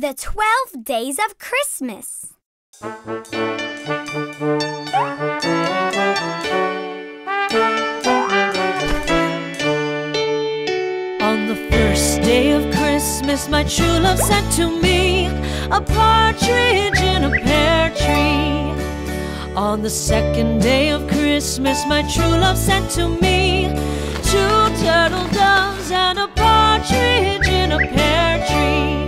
The Twelve Days of Christmas. On the first day of Christmas, my true love sent to me a partridge in a pear tree. On the second day of Christmas, my true love sent to me two turtle doves and a partridge in a pear tree.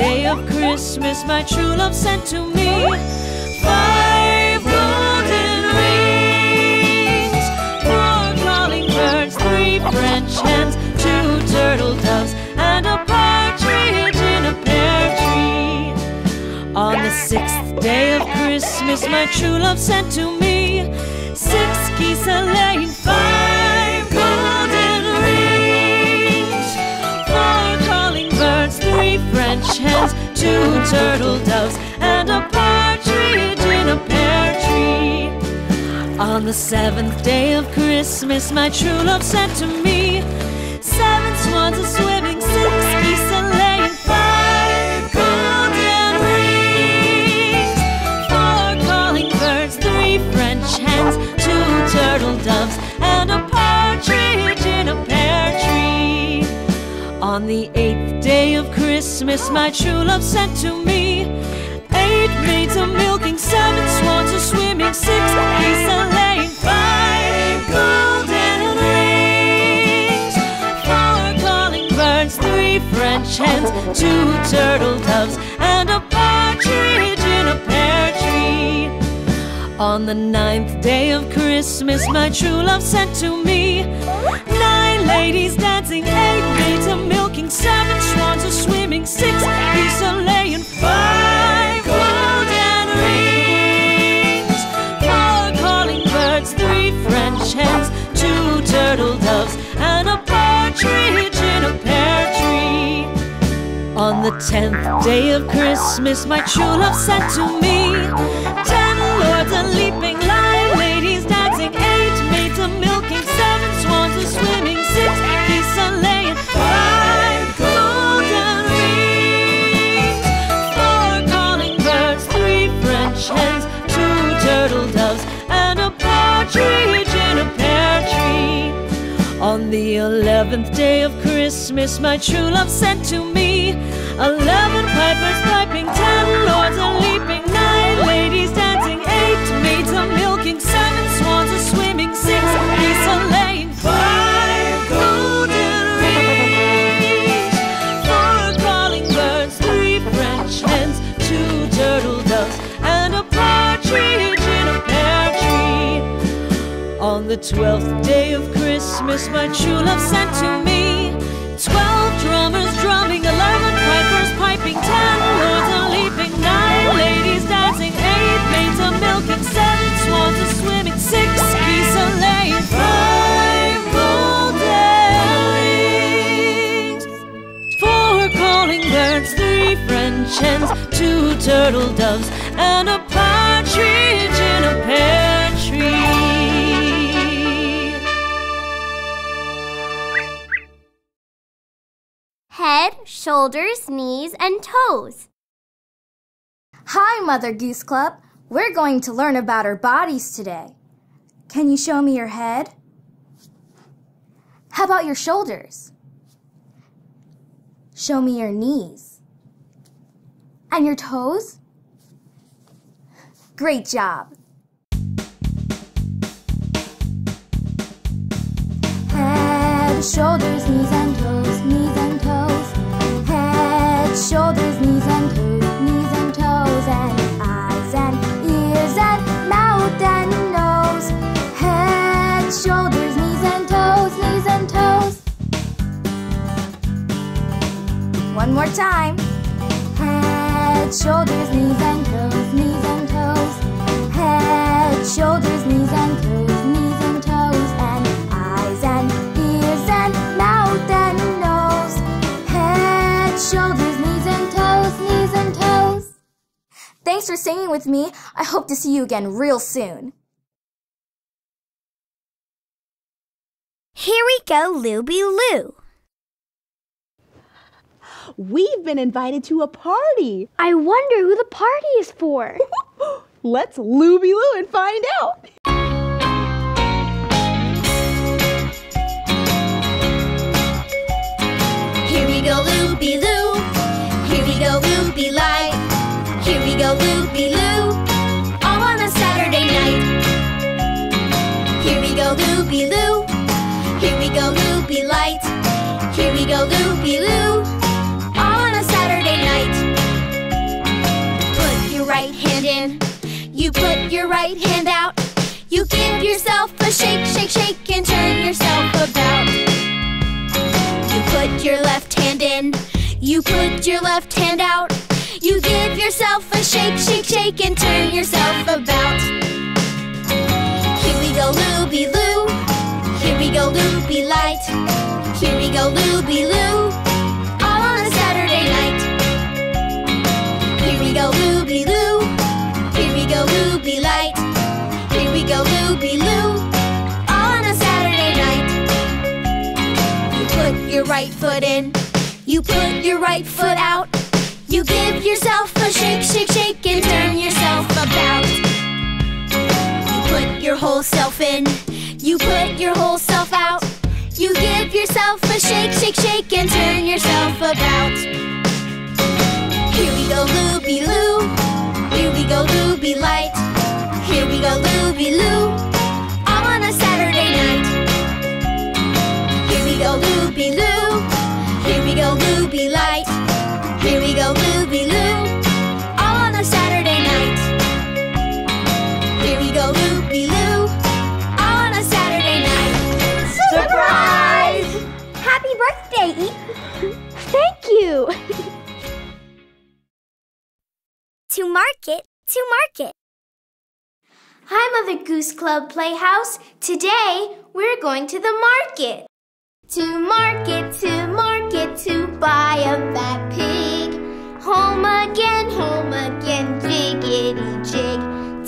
day of Christmas, my true love sent to me five golden rings, four calling birds, three French hens, two turtle doves, and a partridge in a pear tree. On the sixth day of Christmas, my true love sent to me six geese a laying, five French hens, two turtle doves, and a partridge in a pear tree. On the seventh day of Christmas, my true love sent to me seven swans a swimming, six geese a laying, five golden rings, four calling birds, three French hens, two turtle doves, and a partridge in a pear tree. On the eighth Christmas, my true love sent to me eight maids a milking, seven swans a swimming, six geese a laying, five golden rings, four calling birds, three French hens, two turtle doves, and a partridge in a pear tree. On the ninth day of Christmas, my true love sent to me nine ladies dancing, eight maids a milking, seven swans a swimming, six geese a laying, five golden rings, four calling birds, three French hens, two turtle doves, and a partridge in a pear tree. On the tenth day of Christmas, my true love sent to me hens, two turtle doves, and a partridge in a pear tree. On the eleventh day of Christmas, my true love sent to me eleven pipers twelfth day of Christmas, my true love sent to me. Twelve drummers drumming, eleven pipers piping, ten lords a leaping, nine ladies dancing, eight maids a milking, seven swans a swimming, six geese a laying, five golden four calling birds, three French hens, two turtle doves, and a shoulders, knees, and toes. Hi, Mother Goose Club. We're going to learn about our bodies today. Can you show me your head? How about your shoulders? Show me your knees. And your toes? Great job. Head, shoulders, knees and toes, knees One more time. Head, shoulders, knees and toes, knees and toes. Head, shoulders, knees and toes, knees and toes, and eyes and ears and mouth and nose. Head, shoulders, knees and toes, knees and toes. Thanks for singing with me. I hope to see you again real soon. Here we go, Looby Loo. We've been invited to a party. I wonder who the party is for. Let's Looby Loo and find out. Here we go, Looby Loo. Here we go, Looby Light. Here we go, Looby Loo. All on a Saturday night. Here we go, Looby Loo. Here we go, Looby Light. Here we go, Looby Loo. You put your right hand out. You give yourself a shake, shake, shake, and turn yourself about. You put your left hand in. You put your left hand out. You give yourself a shake, shake, shake, and turn yourself about. Right foot in. You put your right foot out. You give yourself a shake, shake, shake, and turn yourself about. You put your whole self in. You put your whole self out. You give yourself a shake, shake, shake, and turn yourself about. Here we go, Looby Loo. Here we go, Looby Light. Here we go, Looby Loo. You. To market, to market. Hi, Mother Goose Club Playhouse. Today we're going to the market. To market, to market, to buy a fat pig. Home again, home again, jiggity jig.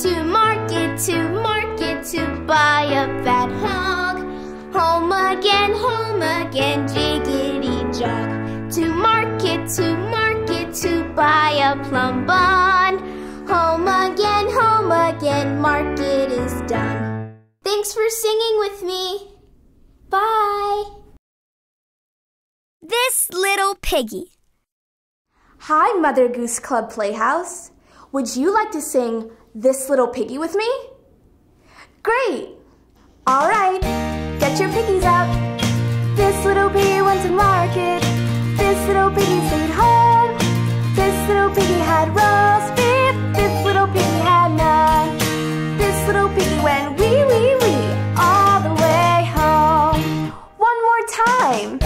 To market, to market, to buy a fat hog. Home again, home again, jiggity jog. To market, to buy a plum bun. Home again, home again, market is done. Thanks for singing with me. Bye. This little piggy. Hi, Mother Goose Club Playhouse. Would you like to sing This Little Piggy with me? Great! All right, get your piggies out. This little piggy went to market. This little piggy stayed home. This little piggy had roast beef. This little piggy had none. This little piggy went wee wee wee all the way home. One more time.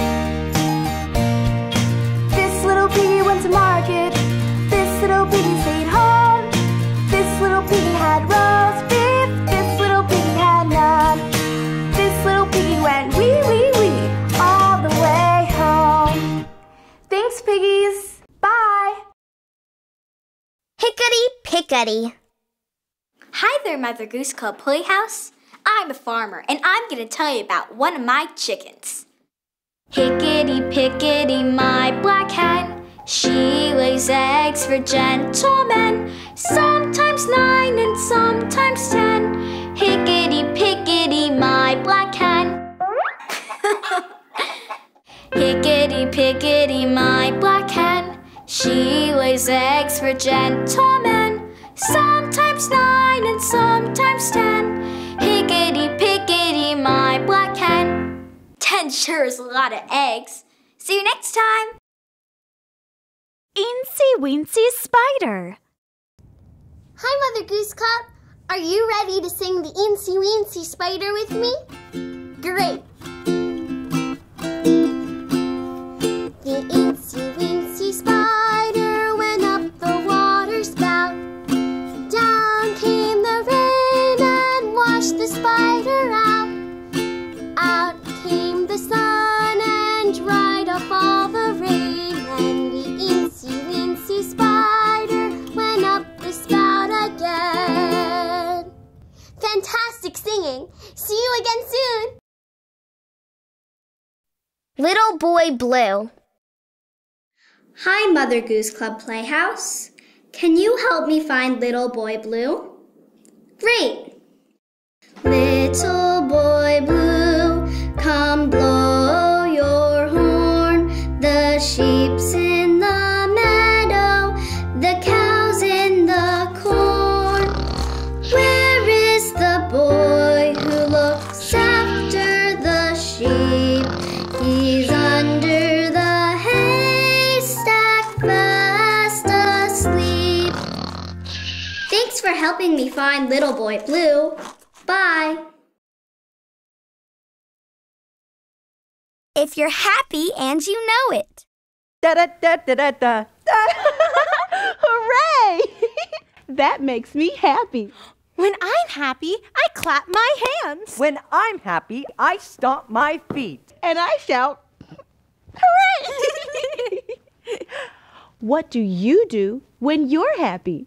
Pickety. Hi there, Mother Goose Club Playhouse. I'm a farmer, and I'm going to tell you about one of my chickens. Hickety pickety, my black hen. She lays eggs for gentlemen, sometimes nine and sometimes ten. Hickety pickety, my black hen. Hickety pickety, my black hen. She lays eggs for gentlemen, sometimes nine and sometimes ten. Hickety pickety, my black hen. Ten sure is a lot of eggs. See you next time. Incy Wincy Spider. Hi, Mother Goose Club. Are you ready to sing the Incy Weensy Spider with me? Great. singing. See you again soon! Little Boy Blue Hi, Mother Goose Club Playhouse. Can you help me find Little Boy Blue? Great! Little Boy Blue, come blow your horn. The sheep's helping me find Little Boy Blue. Bye. If you're happy and you know it. Da da da da da da. Hooray! that makes me happy. When I'm happy, I clap my hands. When I'm happy, I stomp my feet. And I shout, Hooray! what do you do when you're happy?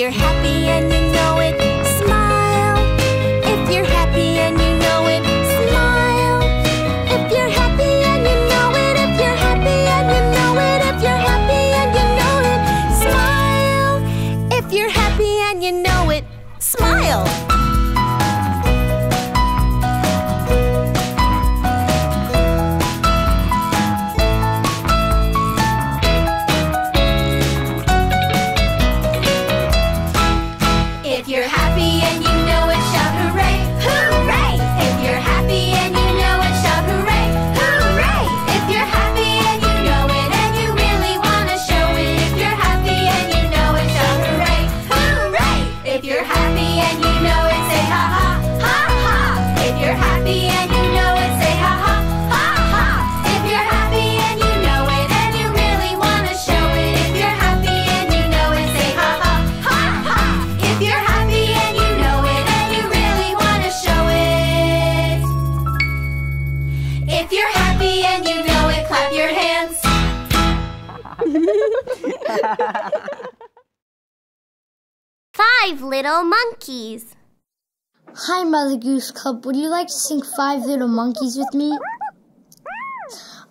You're happy and Five little monkeys. Hi, Mother Goose Club. Would you like to sing Five Little Monkeys with me?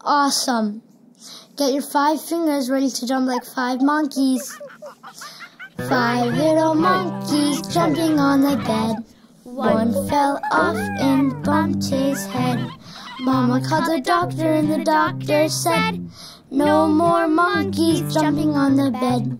Awesome. Get your five fingers ready to jump like five monkeys. Five little monkeys jumping on the bed. One fell off and bumped his head. Mama called the doctor and the doctor said, No more monkeys jumping on the bed.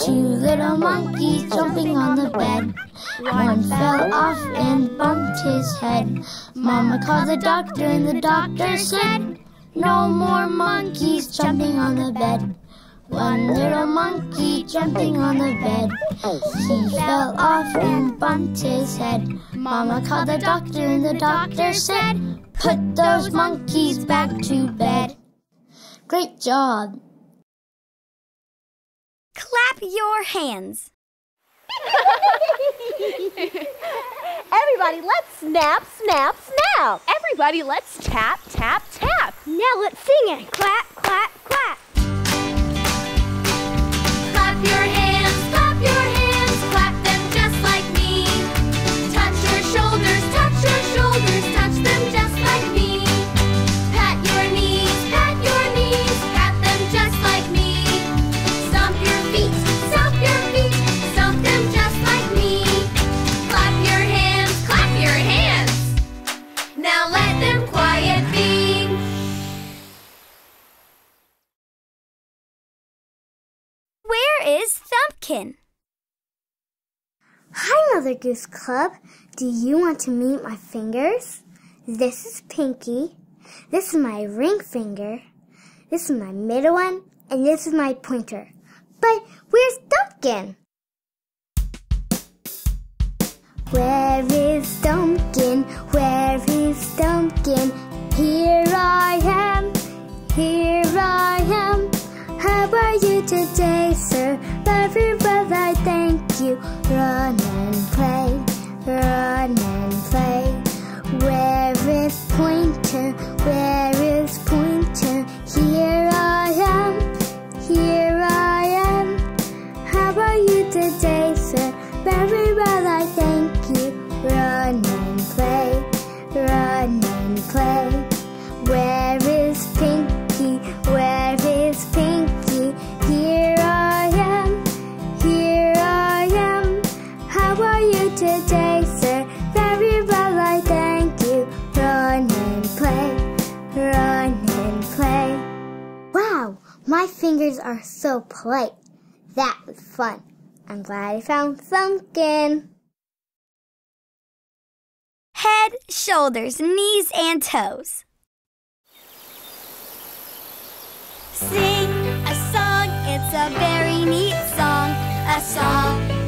Two little monkeys jumping on the bed. One fell off and bumped his head. Mama called the doctor and the doctor said, No more monkeys jumping on the bed. One little monkey jumping on the bed. He fell off and bumped his head. Mama called the doctor and the doctor said, Put those monkeys back to bed. Great job. Clap your hands. Everybody, let's snap, snap, snap. Everybody, let's tap, tap, tap. Now let's sing it. Clap, clap, clap. Is Thumbkin? Hi, Mother Goose Club. Do you want to meet my fingers? This is Pinky. This is my ring finger. This is my middle one. And this is my pointer. But where's Thumbkin? Where is Thumbkin? Where is Thumbkin? Here I am. Here I am. How are you today, sir? Very well, I thank you. Run and play, run and play. Where is Pointer? Where is Pointer? Fingers are so polite. That was fun. I'm glad I found Thumbkin. Head, shoulders, knees, and toes. Sing a song, it's a very neat song. A song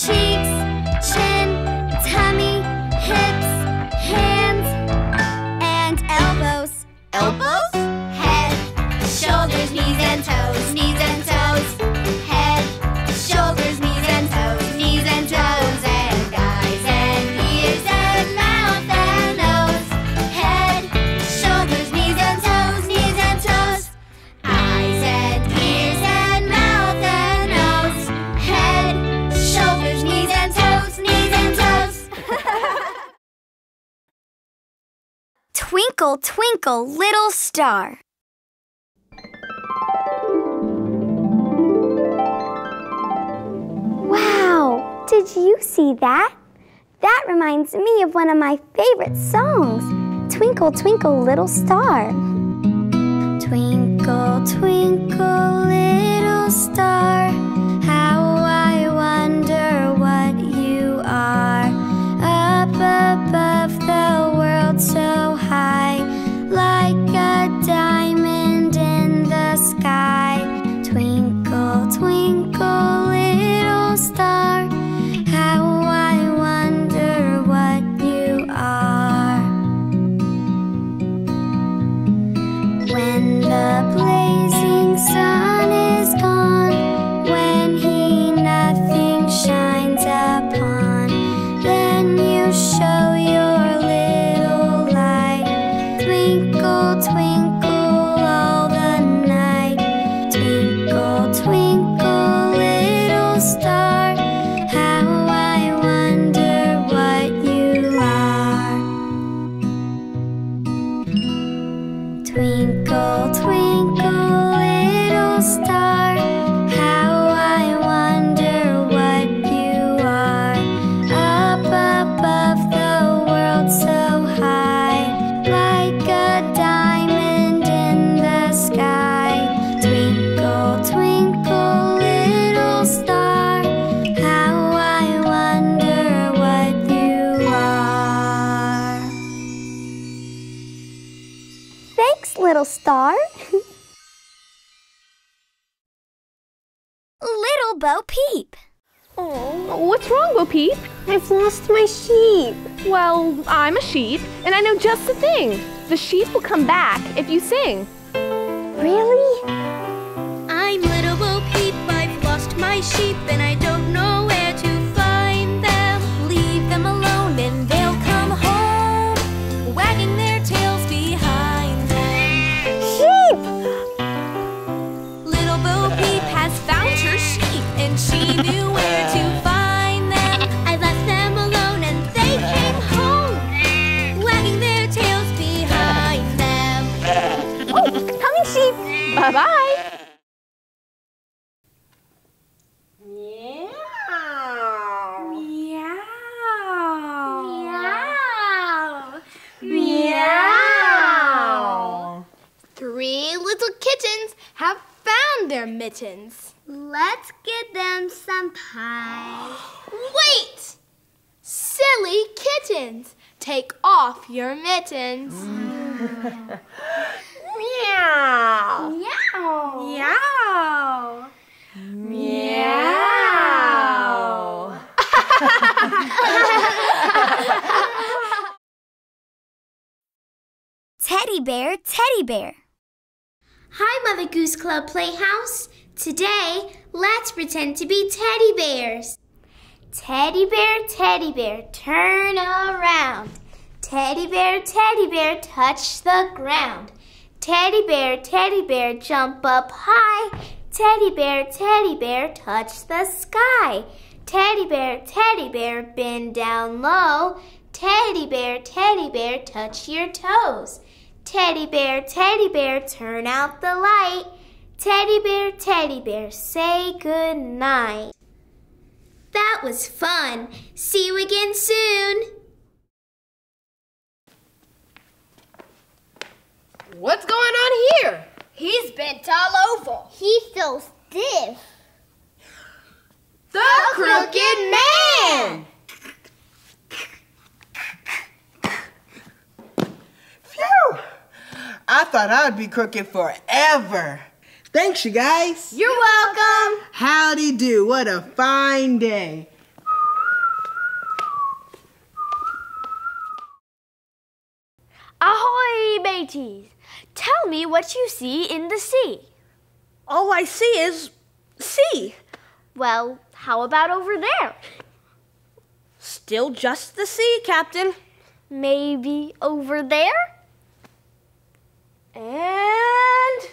Cheeks, Twinkle, twinkle, little star. Wow, did you see that? That reminds me of one of my favorite songs, Twinkle, Twinkle, Little Star. Twinkle, twinkle, little star, Peep? I've lost my sheep. Well, I'm a sheep, and I know just the thing. The sheep will come back if you sing. Really? I'm little Bo Peep, I've lost my sheep, and I little kittens have found their mittens. Let's get them some pie. Wait! Silly kittens, take off your mittens. Meow. Meow. Meow. Meow. Teddy bear, teddy bear. Hi, Mother Goose Club Playhouse. Today, let's pretend to be teddy bears. Teddy bear, teddy bear, turn around. Teddy bear, teddy bear, touch the ground. Teddy bear, teddy bear, jump up high. Teddy bear, teddy bear, touch the sky. Teddy bear, teddy bear, bend down low. Teddy bear, teddy bear, touch your toes. Teddy bear, teddy bear, turn out the light. Teddy bear, teddy bear, say good night. That was fun. See you again soon. What's going on here? He's bent all over. He's so stiff. The Crooked Man! Phew! I thought I'd be crooked forever. Thanks, you guys. You're welcome. Howdy do. What a fine day. Ahoy, mateys! Tell me what you see in the sea. All I see is sea. Well, how about over there? Still just the sea, Captain. Maybe over there? And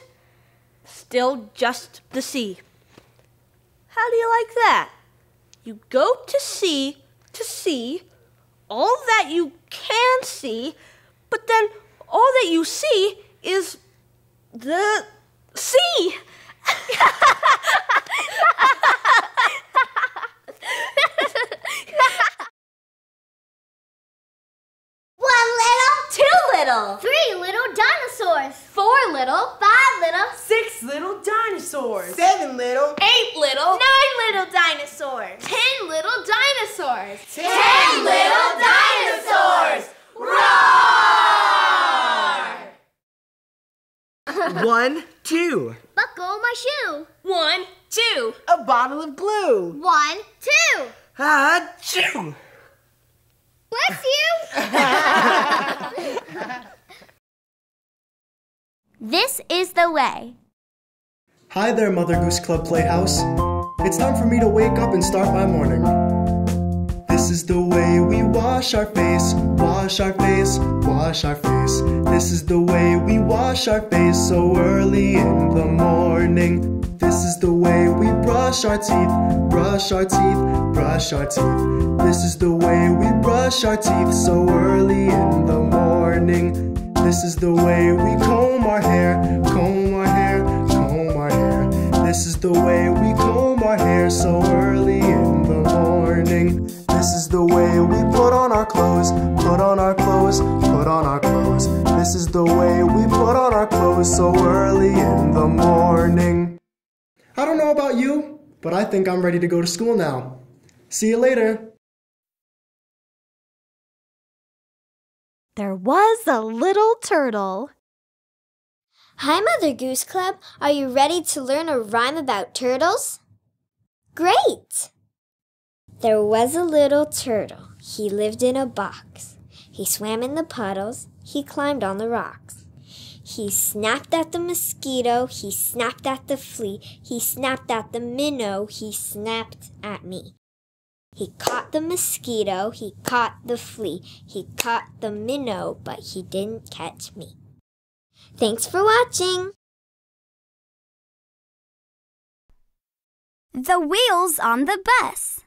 Still just the sea. How do you like that? You go to sea to see all that you can see, but then all that you see is the sea. One little, Two little. three little dinosaurs, Four little. five little, Six little dinosaurs. Seven little. Eight little. nine little dinosaurs, Ten little dinosaurs. ten little dinosaurs. Roar! One, two. Buckle my shoe. One, two. A bottle of glue. One, two. Ah, chew. Bless you. this is the way. Hi there, Mother Goose Club Playhouse. It's time for me to wake up and start my morning. This is the way we wash our face, wash our face, wash our face. This is the way we wash our face so early in the morning. This is the way we brush our teeth, brush our teeth, brush our teeth. This is the way we brush our teeth so early in the morning. This is the way we comb our hair, comb our hair, comb our hair. This is the way we comb our hair so early in think I'm ready to go to school now. See you later. There was a little turtle. Hi, Mother Goose Club. Are you ready to learn a rhyme about turtles? Great! There was a little turtle. He lived in a box. He swam in the puddles. He climbed on the rocks. He snapped at the mosquito. He snapped at the flea. He snapped at the minnow. He snapped at me. He caught the mosquito. He caught the flea. He caught the minnow, but he didn't catch me. Thanks for watching. The wheels on the bus.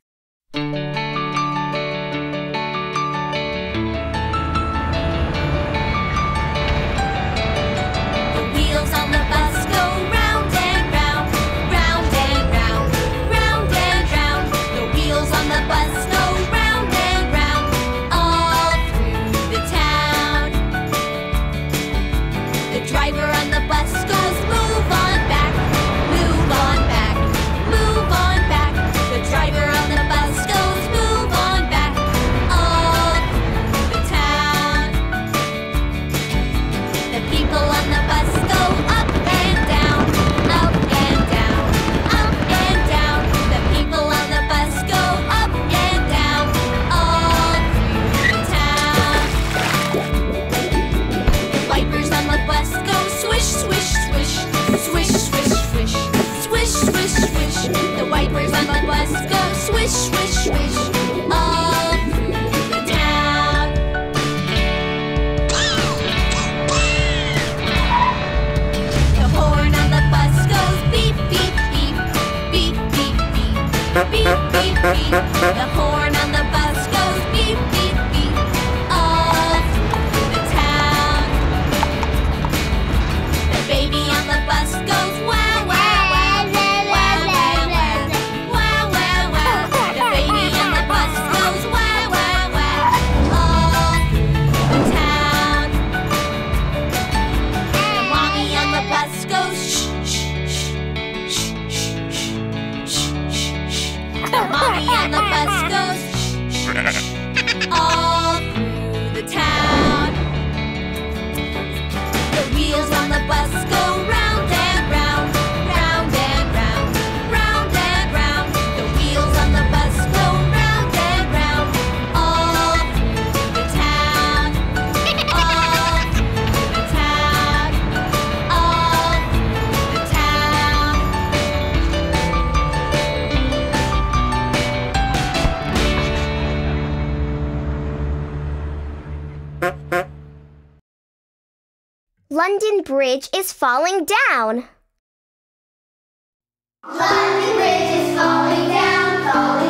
beep, beep, beep, the horn. bridge is falling down. Bridge is falling down, falling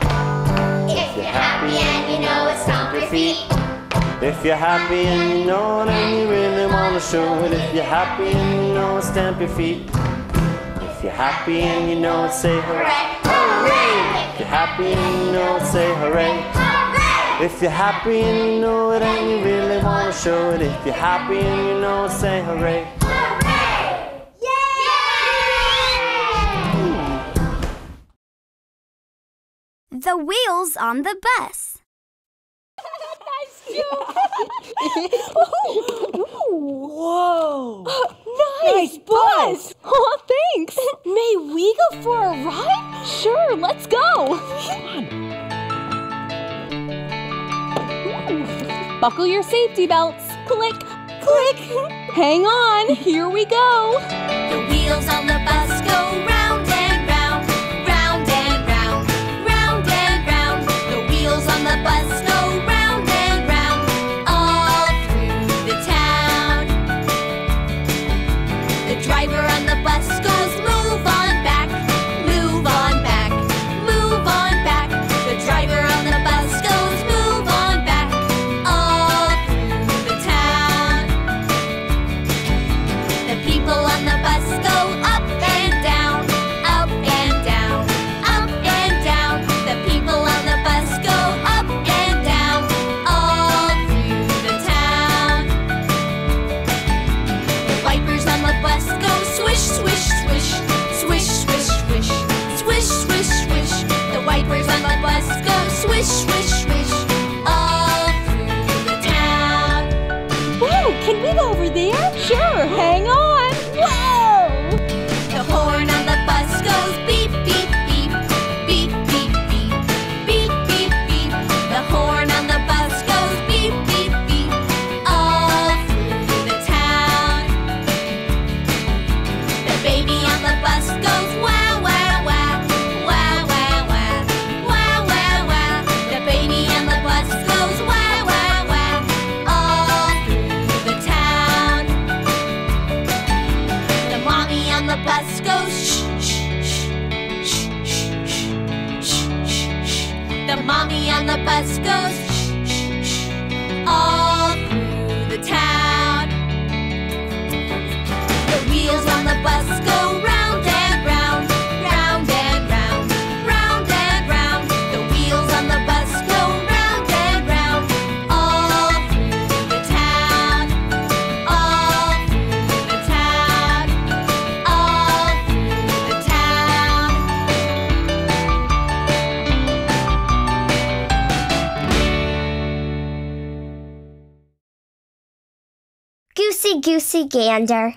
If you're happy and you know it and you really wanna show it, if you're happy and you know it, stamp your feet. If you're happy and you know it, say hooray, hooray. If you're happy and you know it, say hooray. hooray. If you're happy and you know it and you really wanna show it, if you're happy and you know it, say hooray. The wheels on the bus nice joke. Whoa. nice, nice bus. Oh, thanks. May we go for a ride? Sure, let's go. Buckle your safety belts. Click, click. Hang on. Here we go. The wheels on the bus go Mommy and the bus goes shh, shh, shh. All Goosey Gander.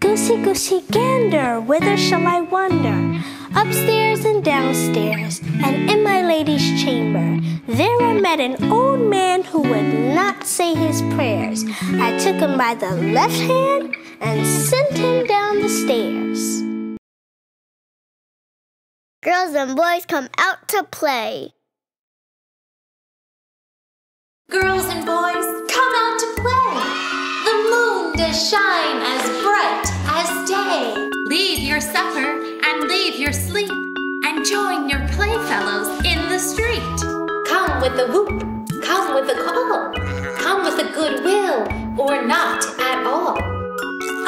Goosey Goosey Gander, whither shall I wander? Upstairs and downstairs, and in my lady's chamber. There I met an old man who would not say his prayers. I took him by the left hand and sent him down the stairs. Girls and boys come out to play. Girls and boys, come out to play. The moon does shine as bright as day. Leave your supper and leave your sleep and join your playfellows in the street. Come with a whoop, come with a call, come with a good will or not at all.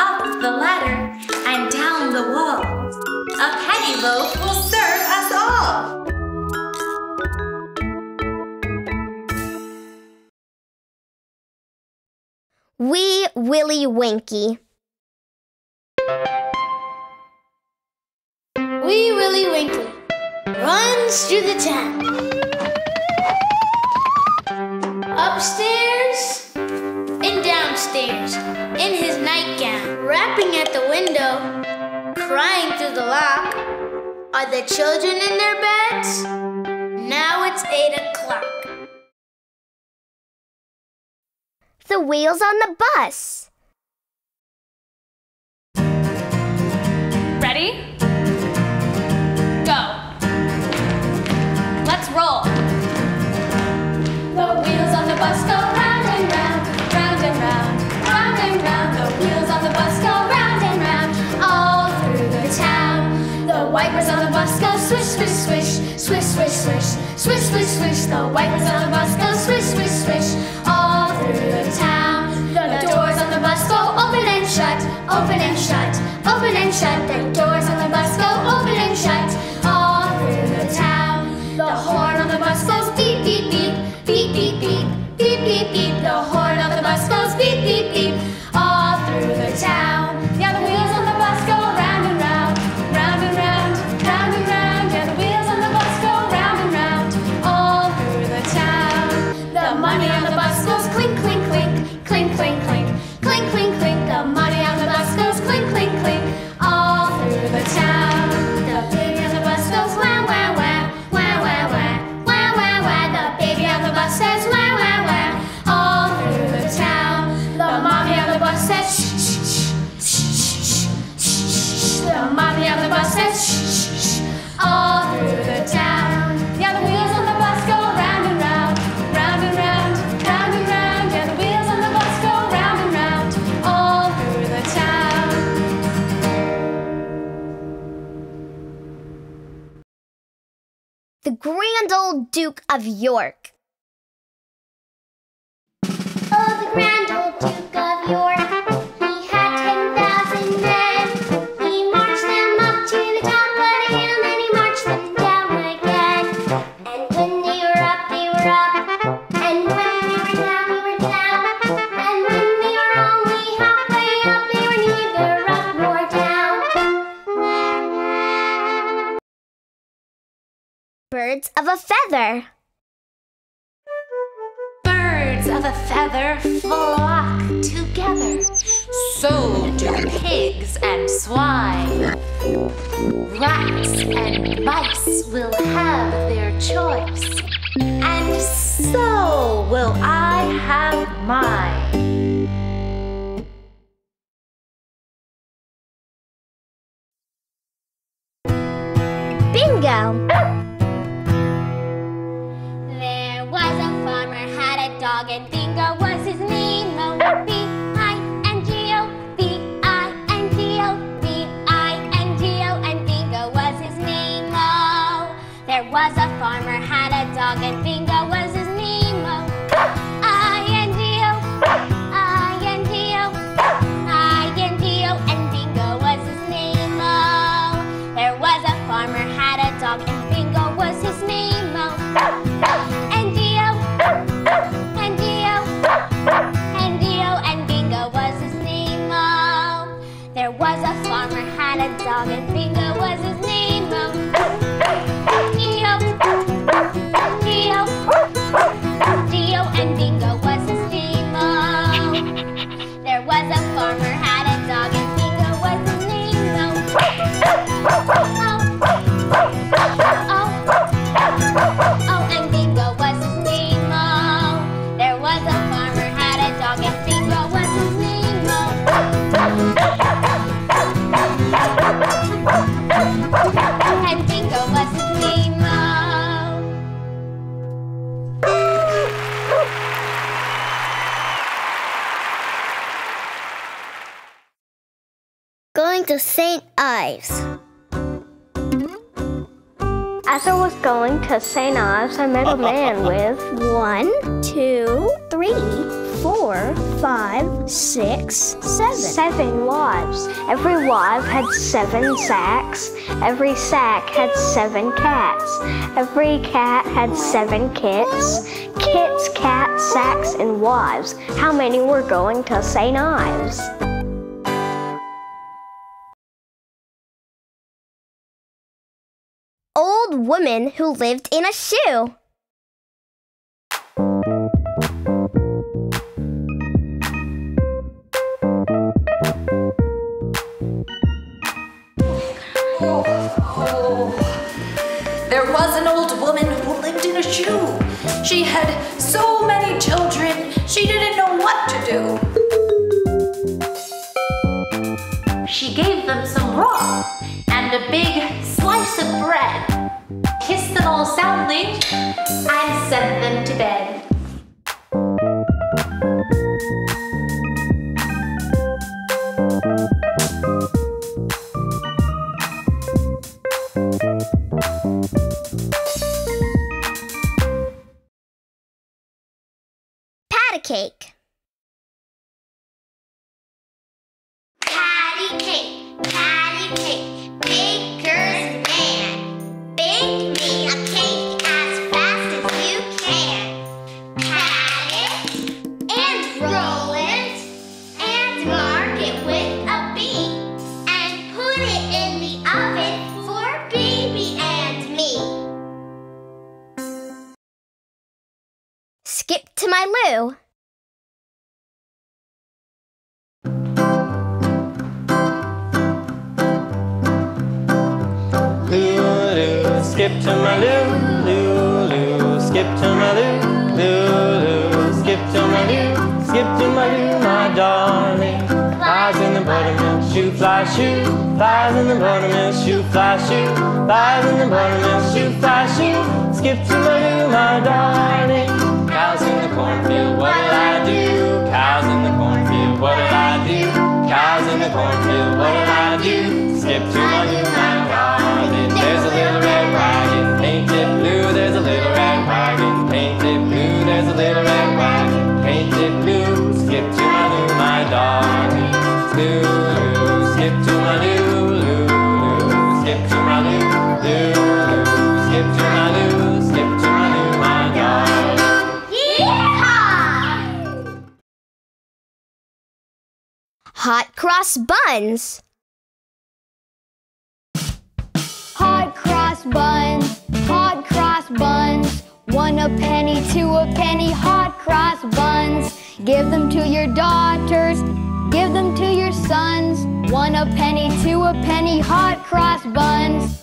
Up the ladder and down the wall. A penny loaf will serve us all. Wee Willie Winkie. Wee Willie Winkie runs through the town. Upstairs and downstairs in his nightgown, rapping at the window, crying through the lock. Are the children in their beds? Now it's eight o'clock. The wheels on the bus. Ready? Go. Let's roll. The wheels on the bus go round and round, round and round, round and round. The wheels on the bus go round and round, all through the town. The wipers on the bus go swish, swish, swish, swish, swish, swish, swish, swish, swish. The wipers on the bus go swish, swish, swish, open and shut, open and shut. Grand Old Duke of York. Oh, the grand old Duke of York. Birds of a feather. Birds of a feather flock together. So do pigs and swine. Rats and mice will have their choice. And so will I have mine. Going to St. Ives, I met a man with one, two, three, four, five, six, seven. Seven wives. Every wife had seven sacks. Every sack had seven cats. Every cat had seven kits. Kits, cats, sacks, and wives. How many were going to St. Ives? Woman who lived in a shoe. There was an old woman who lived in a shoe. She had so many children, she didn't know what to do. She gave them some raw and a big slice of bread, all soundly, and sent them to bed. Cross buns. Hot cross buns, hot cross buns. One a penny, two a penny, hot cross buns. Give them to your daughters, give them to your sons. One a penny, two a penny, hot cross buns.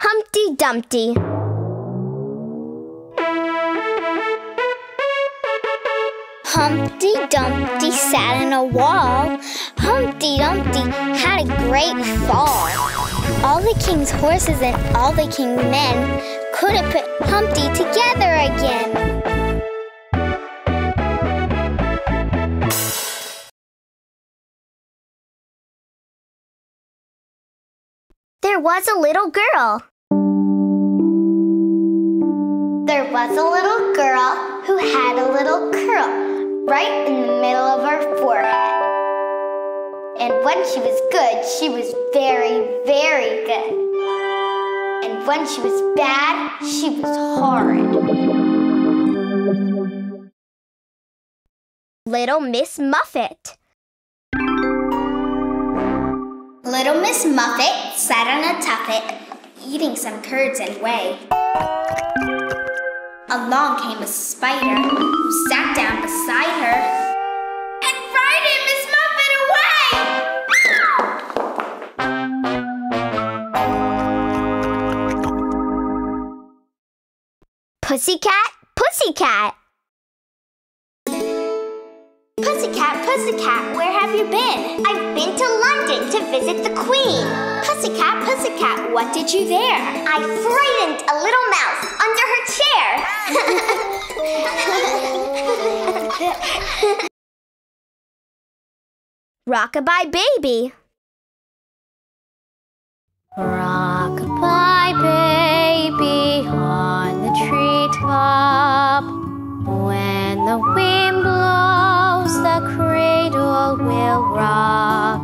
Humpty Dumpty. Humpty Dumpty sat in a wall. Humpty Dumpty had a great fall. All the king's horses and all the king's men couldn't put Humpty together again. There was a little girl. There was a little girl who had a little curl right in the middle of her forehead. And when she was good, she was very, very good. And when she was bad, she was horrid. Little Miss Muffet. Little Miss Muffet sat on a tuffet, eating some curds and whey. Along came a spider who sat down beside her and frightened Miss Muffet away! Pussycat, Pussycat. Pussycat, Pussycat, where have you been? I've been to London to visit the Queen. What did you there? I frightened a little mouse under her chair. Rockabye Baby. Rockabye baby on the treetop. When the wind blows, the cradle will rock.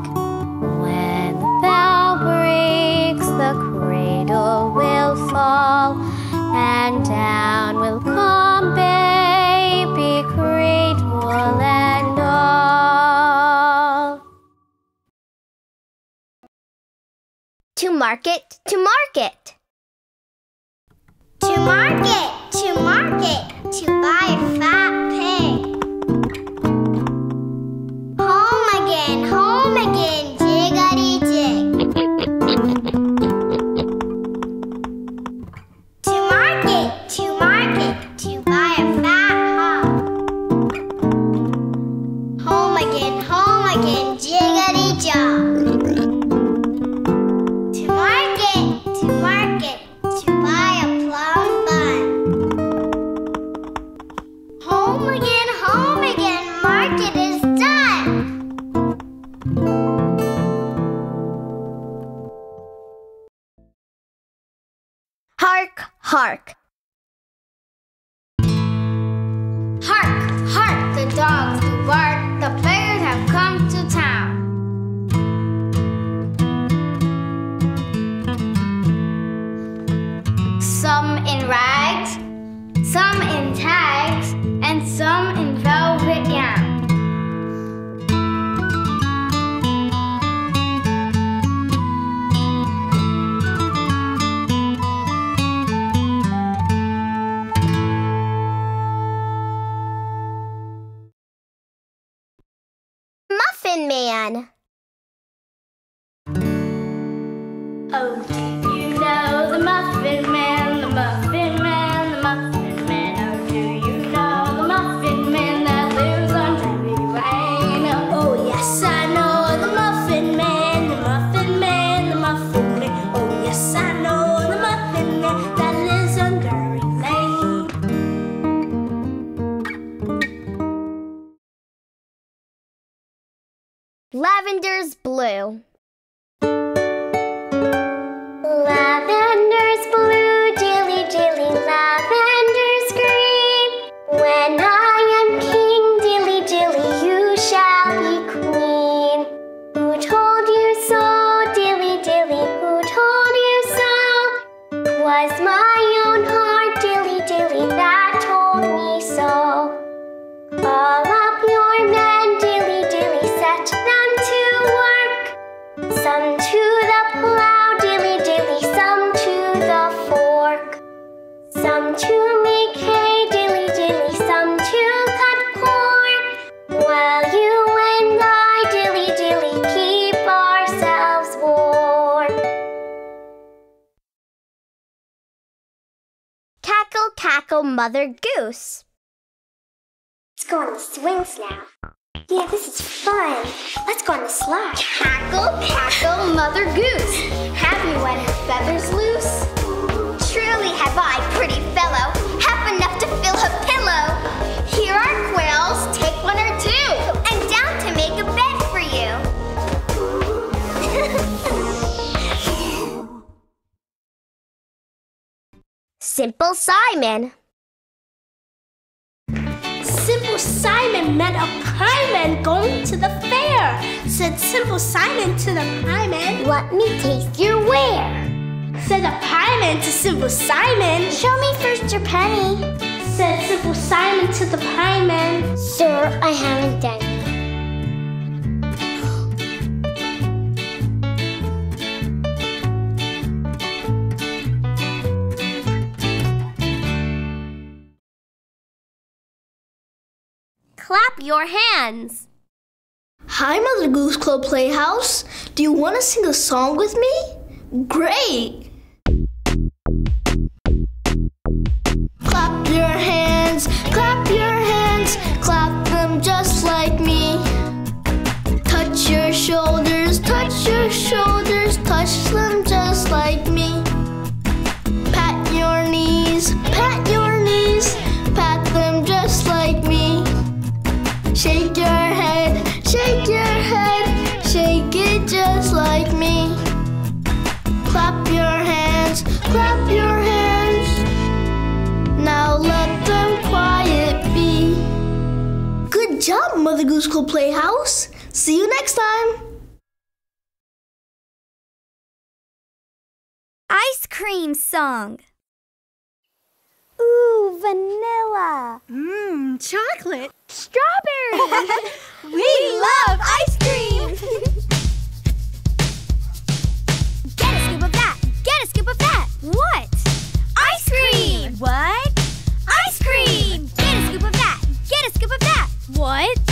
Down will come baby, cradle and all. To market, to market. To market, to market, to buy a fat pig. Home again, home again, Oh, do you know the Muffin Man, the Muffin Man, the Muffin Man? Oh, do you know the Muffin Man that lives on Lane? Oh, yes, I know the Muffin Man, the Muffin Man, the Muffin Man. Oh, yes, I know the Muffin Man that lives on Lane. Lavender's blue. Cackle, mother goose. Let's go on the swings now. Yeah, this is fun. Let's go on the slide. Cackle, cackle, mother goose. Have you when her feathers loose? Truly have I, pretty fellow, half enough to fill a pillow. Here are quills, take one or two, and down to make a bed for you. Simple Simon. Simon met a pieman going to the fair. Said Simple Simon to the pieman, Let me taste your ware. Said the pieman to Simple Simon, Show me first your penny. Said Simple Simon to the pieman, Sir, I haven't done Clap your hands. Hi, Mother Goose Club Playhouse. Do you want to sing a song with me? Great! Mother Goose Club Playhouse. See you next time. Ice cream song. Ooh, vanilla. Mmm, chocolate. Strawberry. We love ice cream. Get a scoop of that. Get a scoop of that. What? Ice cream. What? Ice cream. Get a scoop of that. Get a scoop of that. What?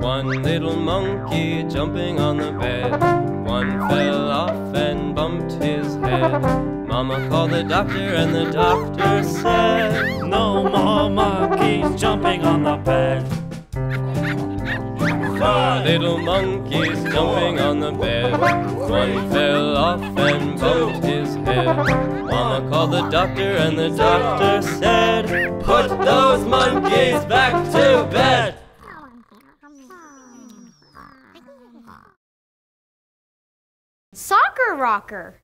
One little monkey jumping on the bed. One fell off and bumped his head. Mama called the doctor, and the doctor said, No more monkeys jumping on the bed. Four little monkeys jumping on the bed. One fell off and bumped his head. Mama called the doctor, and the doctor said, Put those monkeys back to bed. Soccer rocker.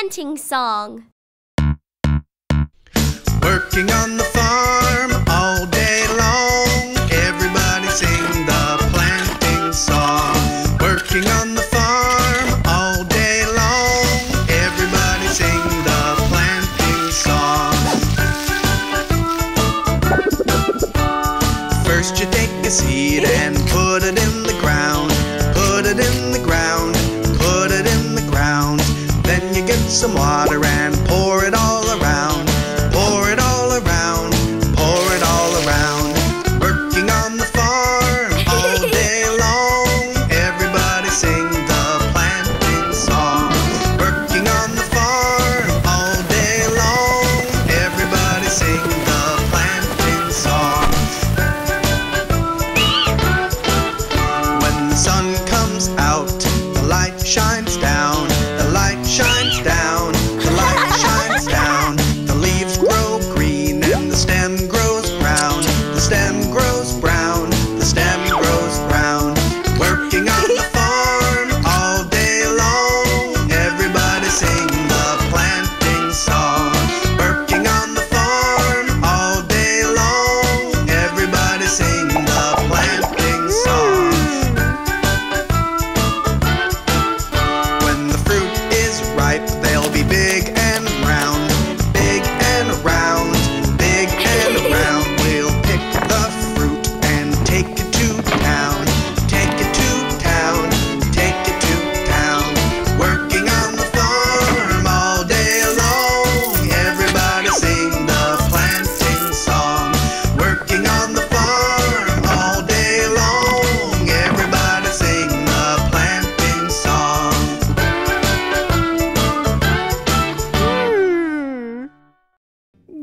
planting song. Working on the farm all day long, everybody sing the planting song. Working on the farm all day long, everybody sing the planting song. First you take a seed and some water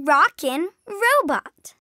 Rockin' Robot.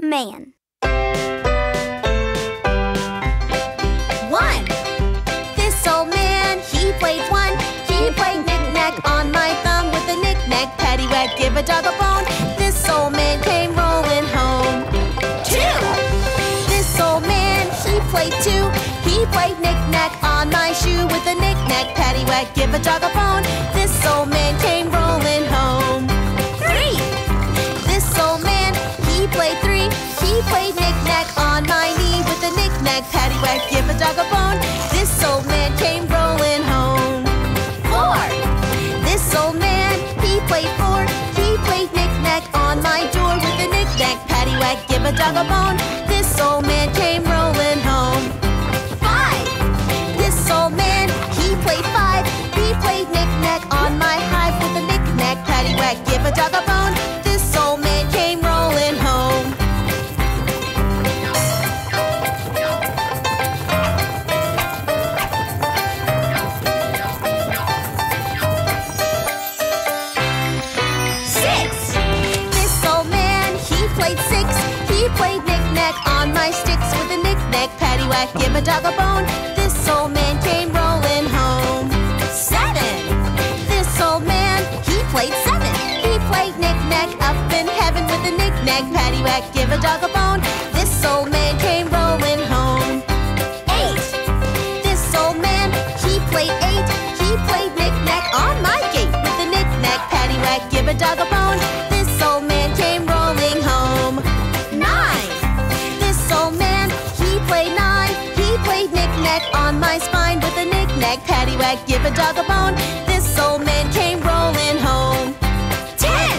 man. One. This old man, he played one. He played knick-knack on my thumb with a knick-knack, paddywhack, give a dog a bone. This old man came rolling home. Two. This old man, he played two. He played knick-knack on my shoe with a knick-knack, paddywhack, give a dog a bone. three. He played knick-knack on my knee with a knick-knack, paddywhack, give a dog a bone. This old man came rolling home. Four. This old man, he played four. He played knick-knack on my door with a knick-knack, paddywhack, give a dog a bone. This old man came rolling home. Five. This old man, he played five. He played knick-knack on my hive with a knick-knack, paddywhack, give a dog a bone. back, give a dog a bone. This old man came rolling home. Seven! This old man, he played seven. He played knick-knack up in heaven with a knick-knack, paddywhack, give a dog a bone. This old man came rolling home. Eight! This old man, he played eight. He played knick-knack on my gate with a knick-knack, paddywhack, give a dog a bone. my spine with a knick-knack, paddywhack, give a dog a bone. This old man came rolling home. Ten!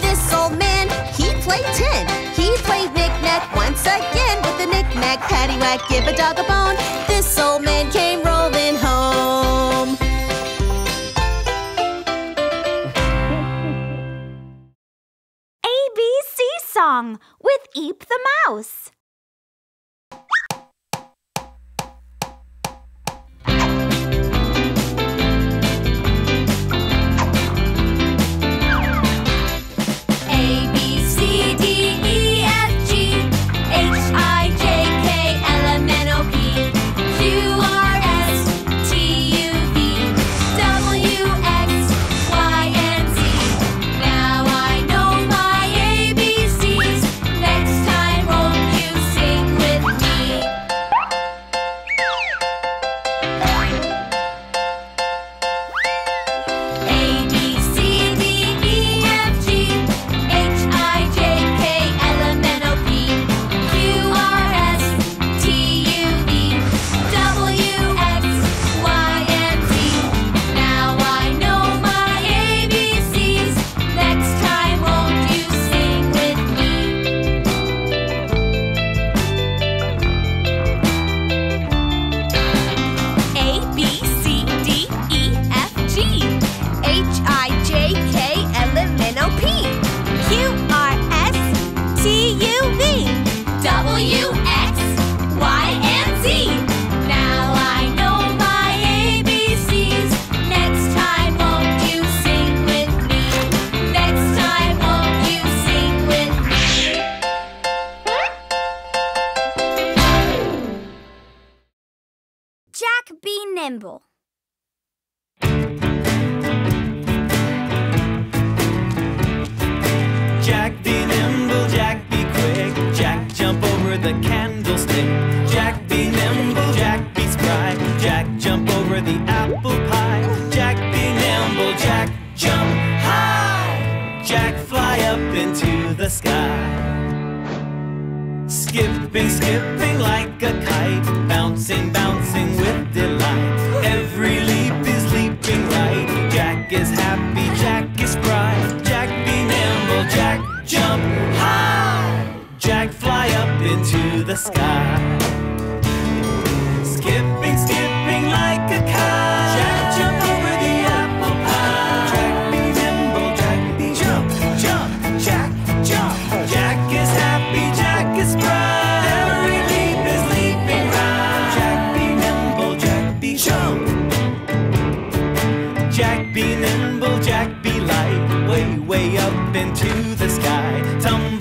This old man, he played ten. He played knick-knack once again with a knick-knack, paddywhack, give a dog a bone. This old man came rolling home. ABC song with Eep the Mouse.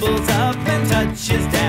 dribbles up and touches down.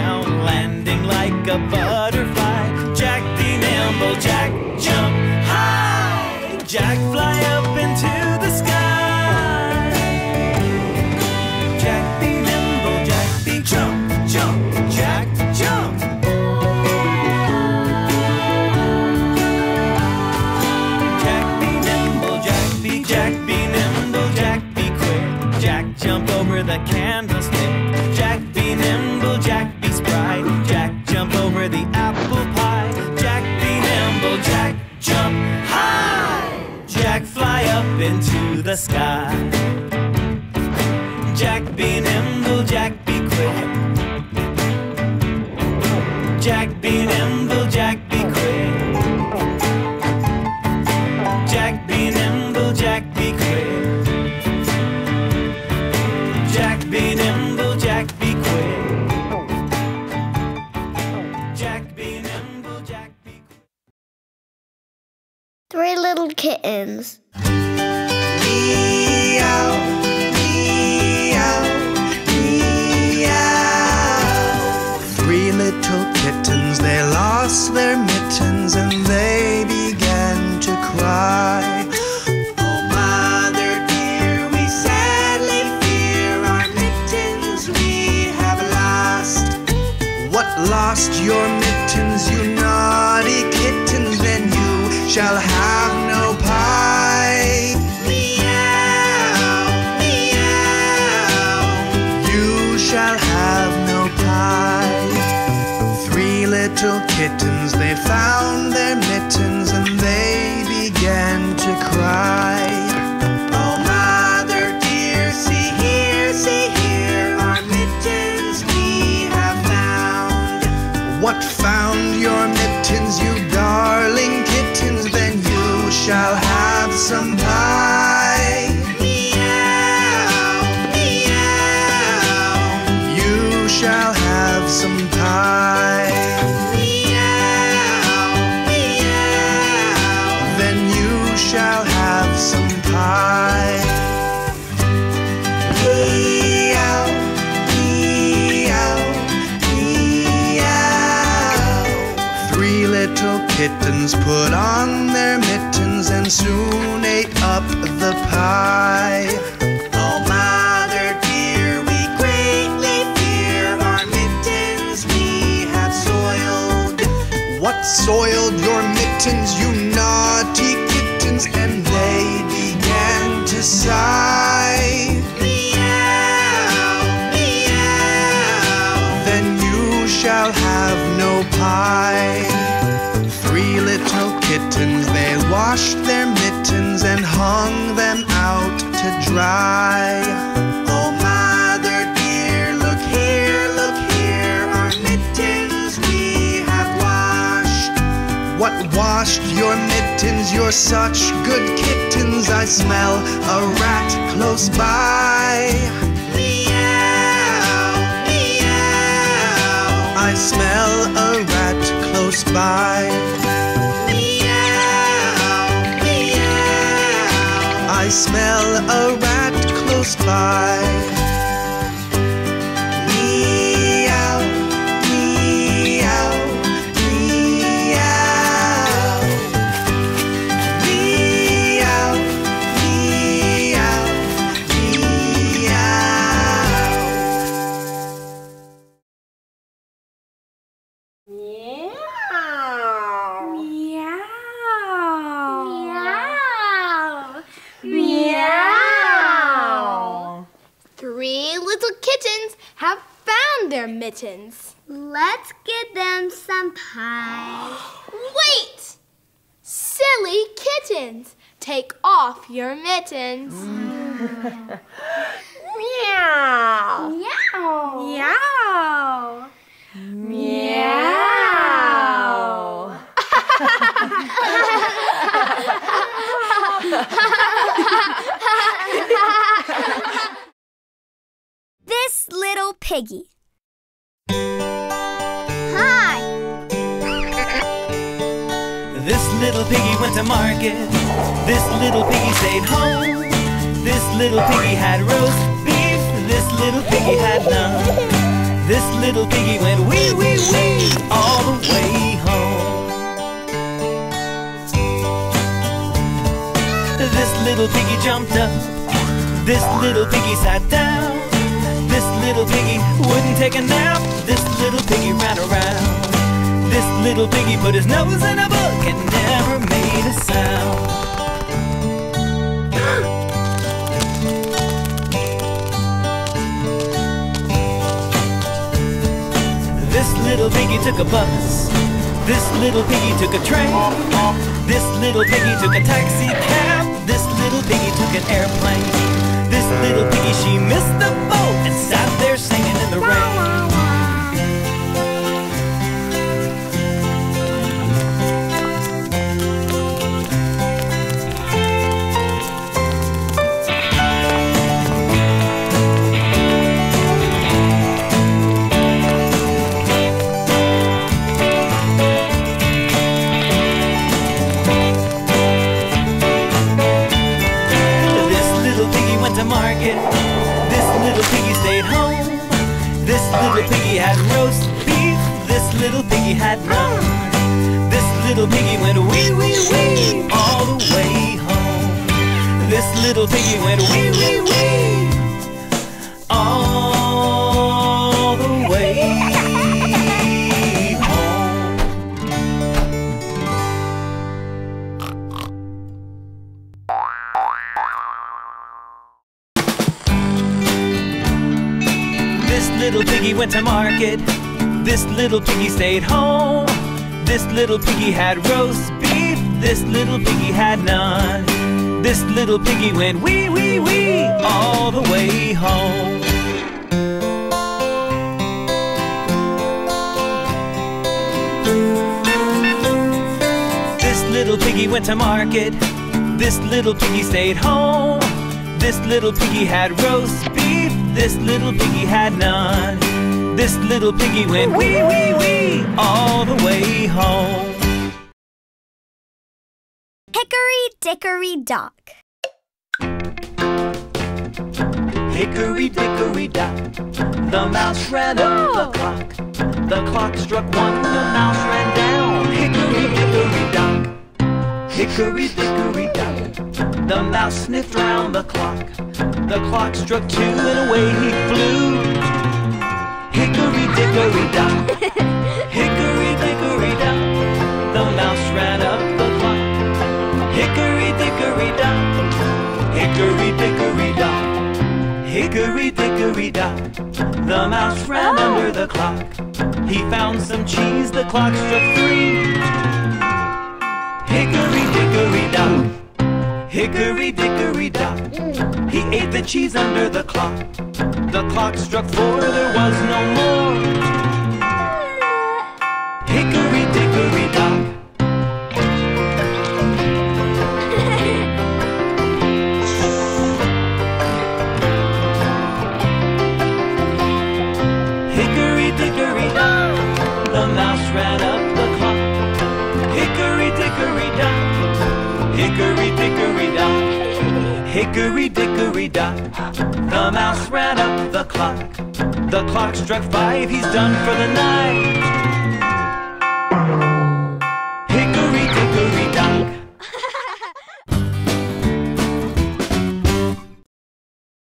Kittens put on their mittens and soon ate up the pie. Oh, mother dear, we greatly fear our mittens we have soiled. What soiled your mittens, you naughty kittens? And they began to sigh. Meow, meow. Then you shall have no pie. Three little kittens, they washed their mittens and hung them out to dry. Oh, mother dear, look here, look here, our mittens we have washed. What washed your mittens? You're such good kittens. I smell a rat close by. I smell a rat close by. Smell a rat close by. Have found their mittens. Let's get them some pie. Wait! Silly kittens, take off your mittens. Meow. Meow. Meow. Meow. This little piggy. Hi. This little piggy went to market. This little piggy stayed home. This little piggy had roast beef. This little piggy had none. This little piggy went wee wee wee all the way home. This little piggy jumped up. This little piggy sat down. This little piggy wouldn't take a nap. This little piggy ran around. This little piggy put his nose in a book and never made a sound. This little piggy took a bus. This little piggy took a train. This little piggy took a taxi cab. This little piggy took an airplane. Little piggy, she missed the boat and sat there singing in the rain. Little piggy had roast beef. This little piggy had none. This little piggy went wee wee wee all the way home. This little piggy went wee wee wee piggy went to market. This little piggy stayed home. This little piggy had roast beef. This little piggy had none. This little piggy went wee wee wee all the way home. This little piggy went to market. This little piggy stayed home. This little piggy had roast. This little piggy had none. This little piggy went wee wee wee all the way home. Hickory dickory dock. Hickory dickory dock, the mouse ran up the clock. The clock struck one, the mouse ran down. Hickory dickory dock, hickory dickory dock. The mouse sniffed round the clock. The clock struck two, and away he flew. Hickory dickory dock, hickory dickory dock. The mouse ran up the clock. Hickory dickory dock, hickory dickory dock. Hickory dickory dock, the mouse ran oh. under the clock. He found some cheese, the clock struck three. Hickory dickory dock, hickory dickory dock. He ate the cheese under the clock. The clock struck four, there was no more. Hickory Hickory dickory dock, the mouse ran up the clock. The clock struck five, he's done for the night.